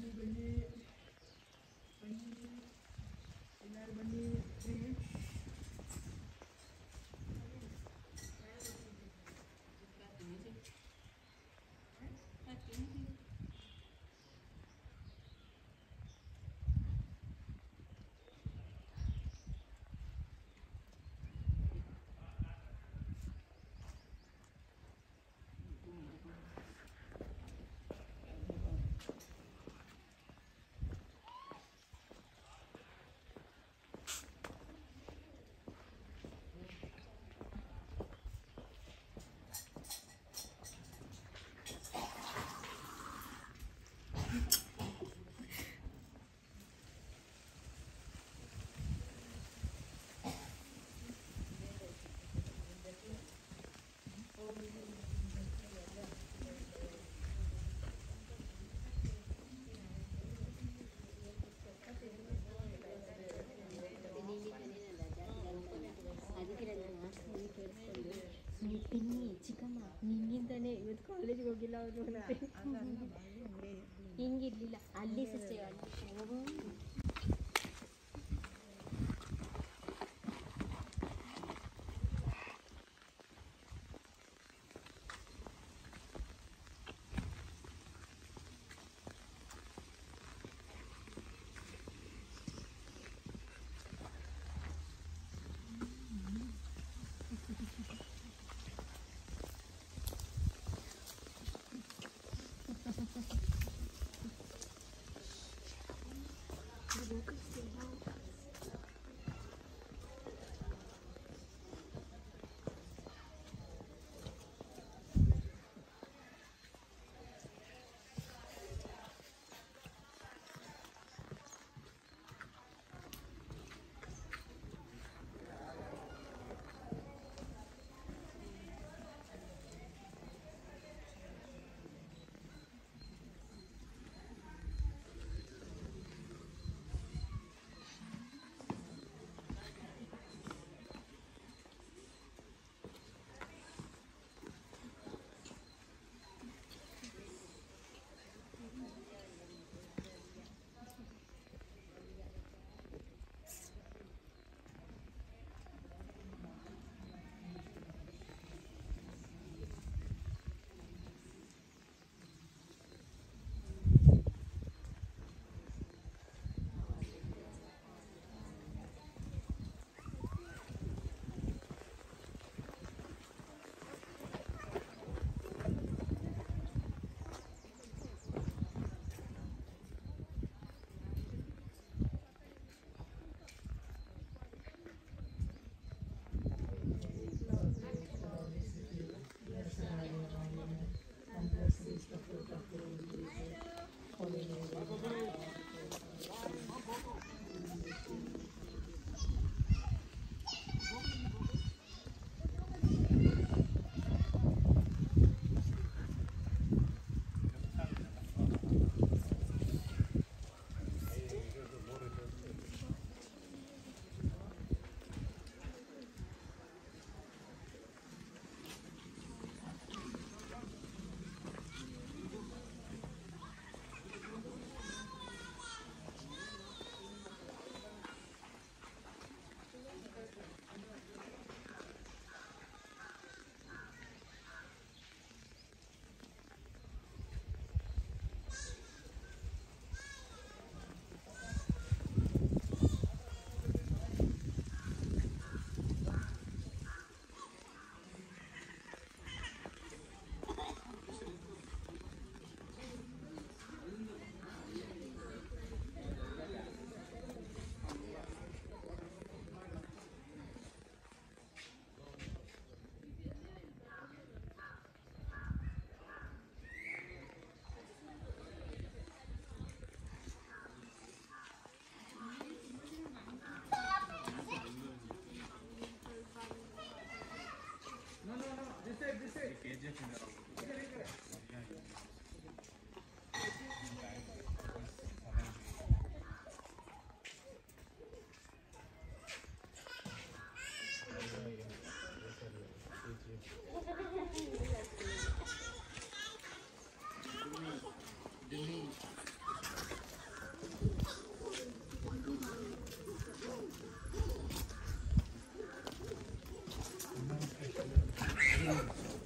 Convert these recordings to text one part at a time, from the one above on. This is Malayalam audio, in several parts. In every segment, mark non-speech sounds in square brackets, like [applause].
Şimdi beni ಇವತ್ತು ಕಾಲೇಜಿಗೆ ಹೋಗಿಲ್ಲ ಅವರು ಹಿಂಗಿರ್ಲಿಲ್ಲ [laughs] ಅಲ್ಲಿ ಸಿಸ್ಟರ್ ಅಲ್ಲಿ Lucas, you help.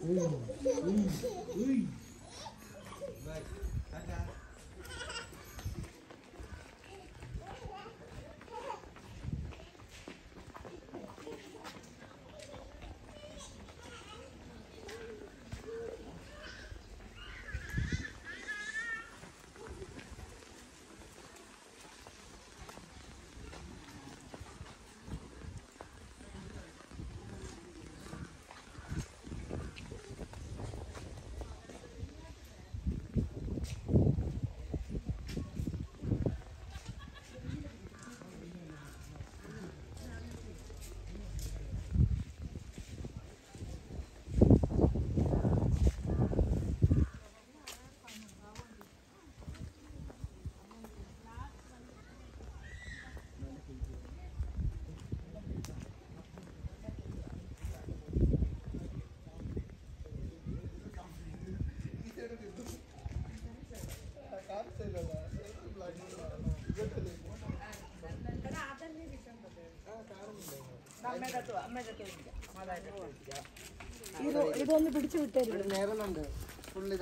Ooh, ooh, ui. Vai. ഇതൊന്ന് പിടിച്ചു വിട്ടേ നേരം ഉണ്ട് ഫുള്ള്